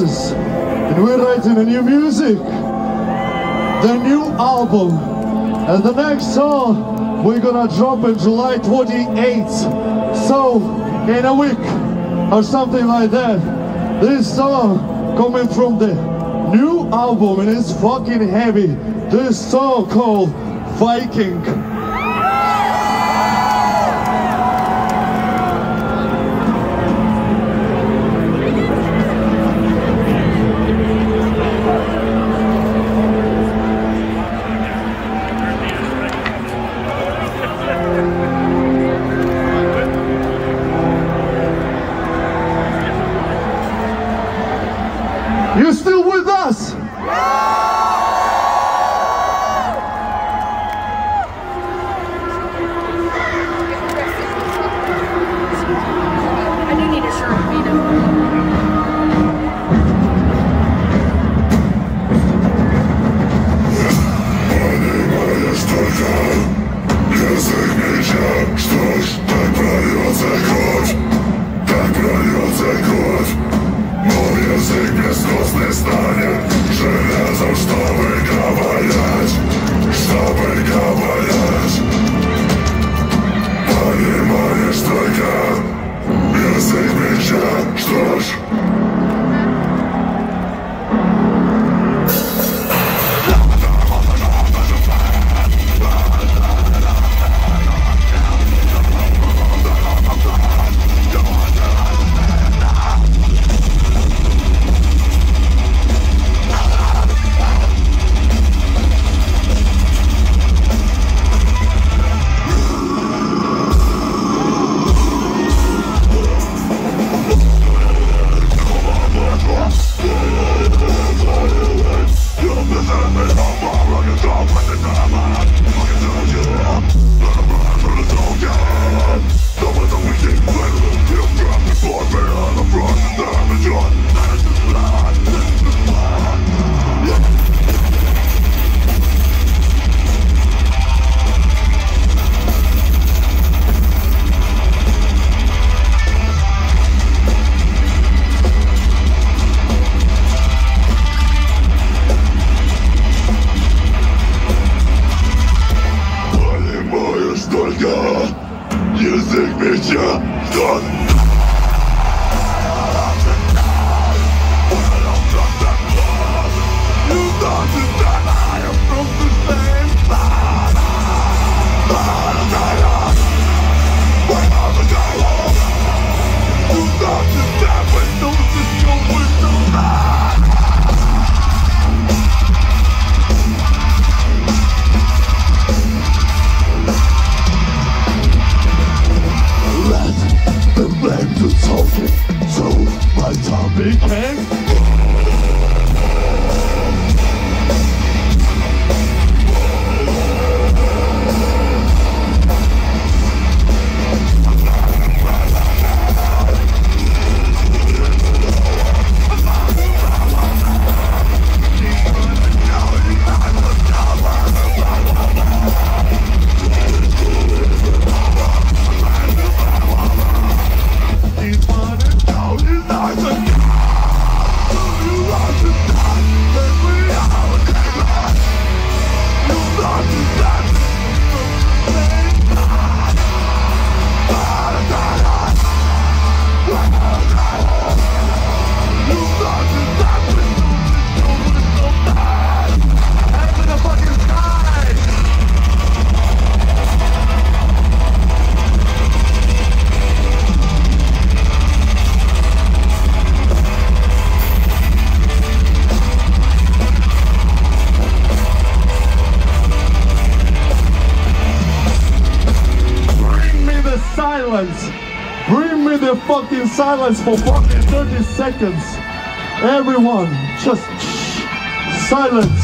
and we're writing a new music, the new album. And the next song we're gonna drop in July 28th. So, in a week or something like that, this song coming from the new album and it's fucking heavy. This song called Viking. You still with us? I do need a shirt, you know. Что ж, что ж. Moja sztolka Język mycia my time silence. Bring me the fucking silence for fucking 30 seconds. Everyone, just shh. silence.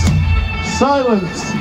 Silence.